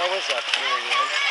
Noah's up here again.